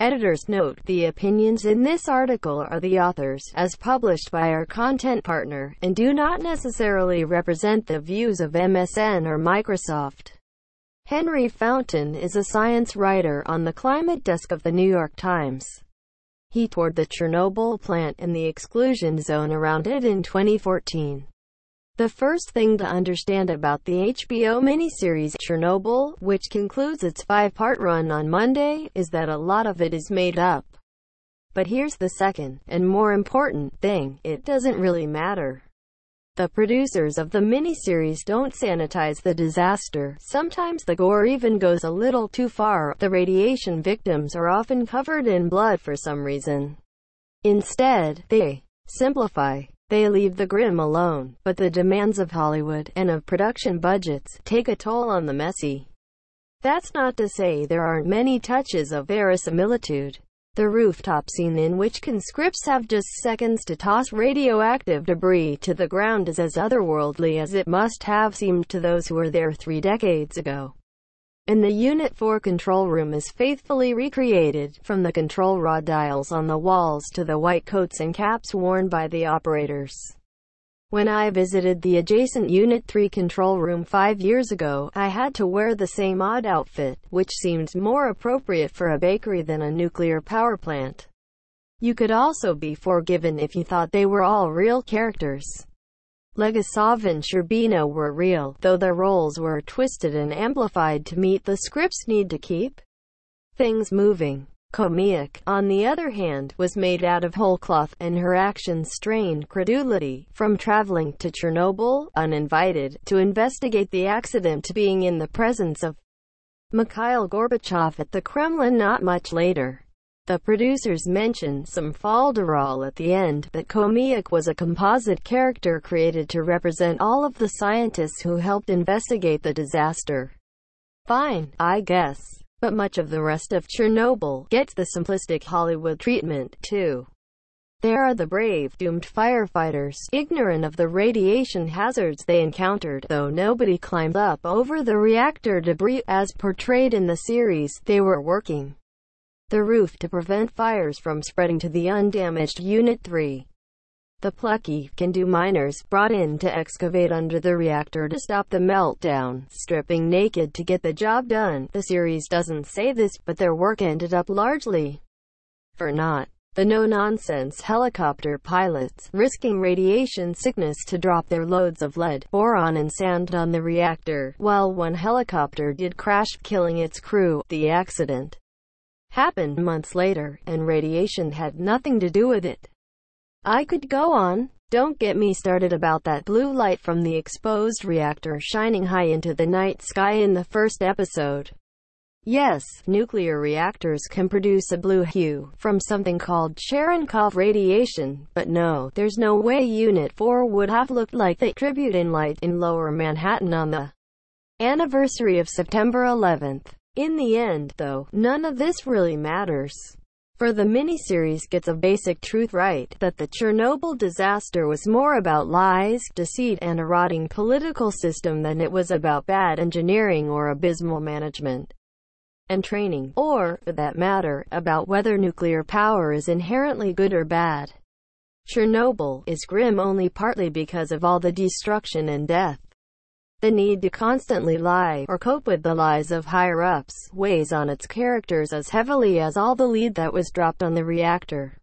Editor's note, the opinions in this article are the author's, as published by our content partner, and do not necessarily represent the views of MSN or Microsoft. Henry Fountain is a science writer on the climate desk of the New York Times. He toured the Chernobyl plant and the exclusion zone around it in 2014. The first thing to understand about the HBO miniseries Chernobyl, which concludes its five-part run on Monday, is that a lot of it is made up. But here's the second, and more important, thing, it doesn't really matter. The producers of the miniseries don't sanitize the disaster. Sometimes the gore even goes a little too far. The radiation victims are often covered in blood for some reason. Instead, they simplify. They leave the grim alone, but the demands of Hollywood, and of production budgets, take a toll on the messy. That's not to say there aren't many touches of verisimilitude. The rooftop scene in which conscripts have just seconds to toss radioactive debris to the ground is as otherworldly as it must have seemed to those who were there three decades ago and the Unit 4 control room is faithfully recreated, from the control rod dials on the walls to the white coats and caps worn by the operators. When I visited the adjacent Unit 3 control room five years ago, I had to wear the same odd outfit, which seemed more appropriate for a bakery than a nuclear power plant. You could also be forgiven if you thought they were all real characters. Legasov and Shcherbina were real, though their roles were twisted and amplified to meet the script's need to keep things moving. Khomyuk, on the other hand, was made out of whole cloth, and her actions strained credulity, from traveling to Chernobyl, uninvited, to investigate the accident to being in the presence of Mikhail Gorbachev at the Kremlin not much later. The producers mention some falderall at the end, that Khomyuk was a composite character created to represent all of the scientists who helped investigate the disaster. Fine, I guess. But much of the rest of Chernobyl gets the simplistic Hollywood treatment, too. There are the brave, doomed firefighters, ignorant of the radiation hazards they encountered, though nobody climbed up over the reactor debris, as portrayed in the series, they were working the roof to prevent fires from spreading to the undamaged Unit 3. The plucky, can-do miners, brought in to excavate under the reactor to stop the meltdown, stripping naked to get the job done. The series doesn't say this, but their work ended up largely for naught. The no-nonsense helicopter pilots, risking radiation sickness to drop their loads of lead, boron and sand on the reactor, while one helicopter did crash, killing its crew. The accident happened months later, and radiation had nothing to do with it. I could go on. Don't get me started about that blue light from the exposed reactor shining high into the night sky in the first episode. Yes, nuclear reactors can produce a blue hue from something called Cherenkov radiation, but no, there's no way Unit 4 would have looked like the tribute in light in lower Manhattan on the anniversary of September 11th. In the end, though, none of this really matters. For the miniseries gets a basic truth right, that the Chernobyl disaster was more about lies, deceit, and a rotting political system than it was about bad engineering or abysmal management and training, or, for that matter, about whether nuclear power is inherently good or bad. Chernobyl is grim only partly because of all the destruction and death. The need to constantly lie, or cope with the lies of higher-ups, weighs on its characters as heavily as all the lead that was dropped on the reactor.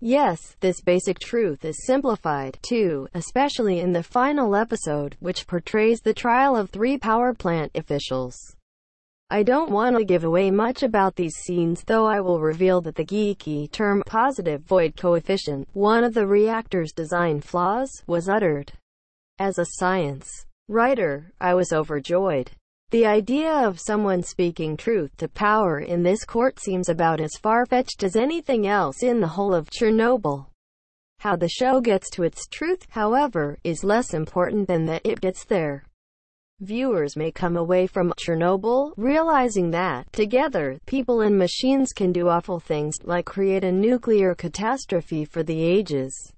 Yes, this basic truth is simplified, too, especially in the final episode, which portrays the trial of three power plant officials. I don't want to give away much about these scenes though I will reveal that the geeky term positive void coefficient, one of the reactor's design flaws, was uttered as a science writer, I was overjoyed. The idea of someone speaking truth to power in this court seems about as far-fetched as anything else in the whole of Chernobyl. How the show gets to its truth, however, is less important than that it gets there. Viewers may come away from Chernobyl realizing that, together, people and machines can do awful things, like create a nuclear catastrophe for the ages.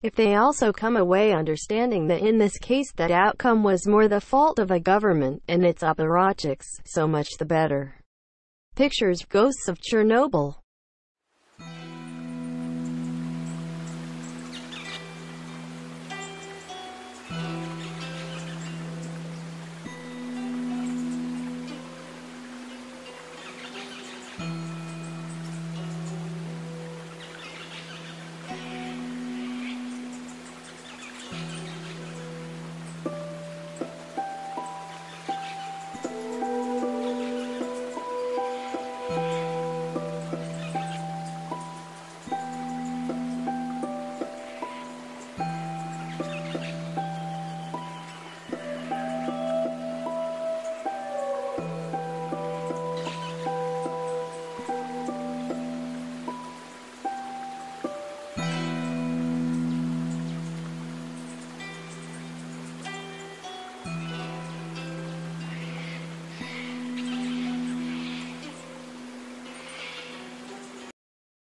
If they also come away understanding that in this case that outcome was more the fault of a government and its apparatchiks, so much the better. Pictures Ghosts of Chernobyl